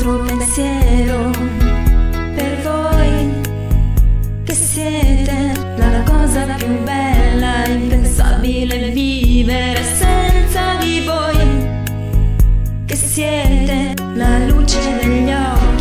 pensiero per voi che siete la cosa più bella, impensabile vivere senza di voi che siete la luce degli occhi.